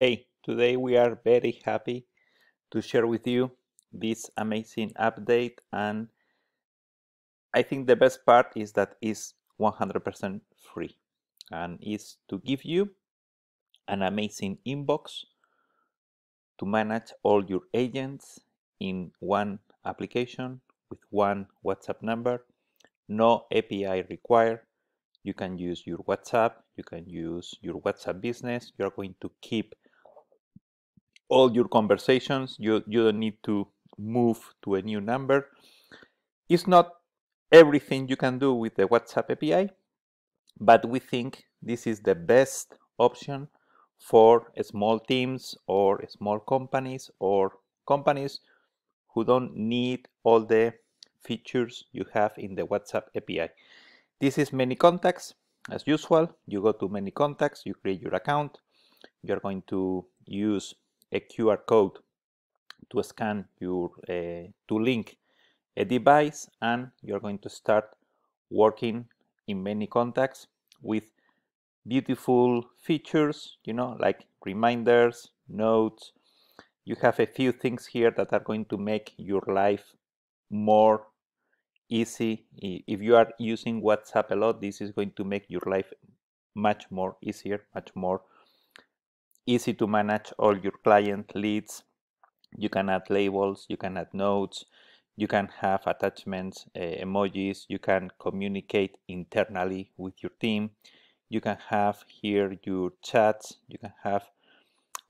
Hey, today we are very happy to share with you this amazing update and I think the best part is that it's 100% free and is to give you an amazing inbox to manage all your agents in one application with one WhatsApp number. No API required. You can use your WhatsApp, you can use your WhatsApp business. You're going to keep all your conversations. You, you don't need to move to a new number. It's not everything you can do with the WhatsApp API, but we think this is the best option for small teams or small companies or companies who don't need all the features you have in the WhatsApp API. This is ManyContacts as usual. You go to ManyContacts, you create your account. You're going to use a QR code to scan your uh, to link a device and you're going to start working in ManyContacts with beautiful features you know like reminders notes. You have a few things here that are going to make your life more easy. If you are using whatsapp a lot this is going to make your life much more easier much more easy to manage all your client leads. You can add labels you can add notes you can have attachments uh, emojis you can communicate internally with your team. You can have here your chats you can have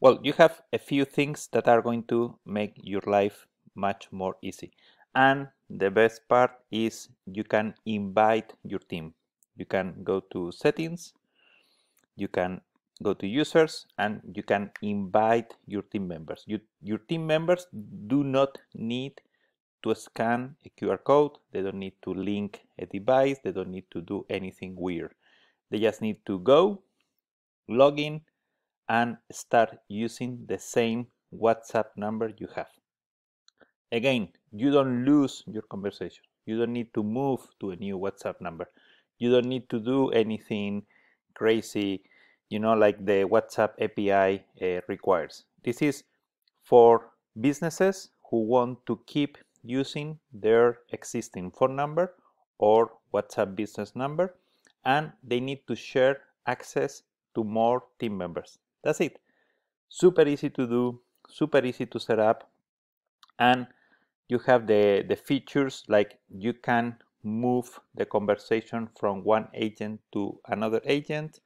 well you have a few things that are going to make your life much more easy. And the best part is you can invite your team. You can go to settings you can go to users and you can invite your team members. You, your team members do not need to scan a QR code. They don't need to link a device. They don't need to do anything weird. They just need to go log in and start using the same WhatsApp number you have. Again you don't lose your conversation. You don't need to move to a new WhatsApp number. You don't need to do anything crazy you know, like the WhatsApp API uh, requires. This is for businesses who want to keep using their existing phone number or WhatsApp business number and they need to share access to more team members. That's it. Super easy to do, super easy to set up and you have the, the features like you can move the conversation from one agent to another agent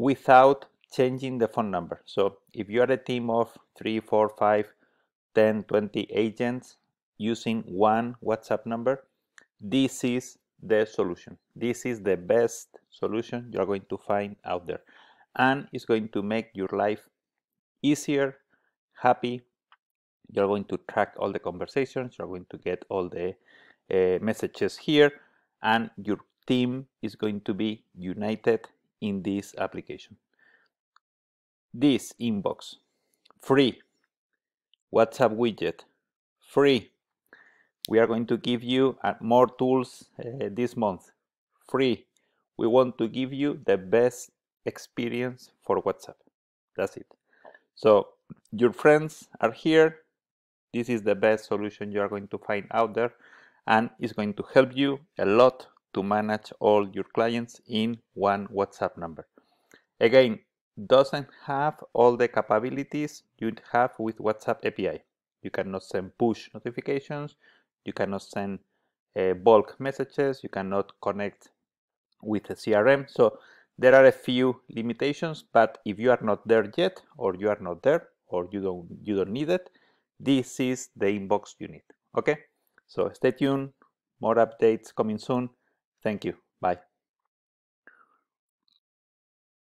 without changing the phone number. So if you are a team of 3, 4, 5, 10, 20 agents using one WhatsApp number, this is the solution. This is the best solution you're going to find out there. And it's going to make your life easier, happy. You're going to track all the conversations. You're going to get all the uh, messages here. And your team is going to be united in this application. This inbox, free. WhatsApp widget, free. We are going to give you uh, more tools uh, this month, free. We want to give you the best experience for WhatsApp. That's it. So your friends are here. This is the best solution you are going to find out there and it's going to help you a lot to manage all your clients in one WhatsApp number. Again, doesn't have all the capabilities you'd have with WhatsApp API. You cannot send push notifications, you cannot send uh, bulk messages, you cannot connect with a CRM. So there are a few limitations, but if you are not there yet, or you are not there, or you don't you don't need it, this is the inbox you need. Okay, so stay tuned. More updates coming soon. Thank you. Bye.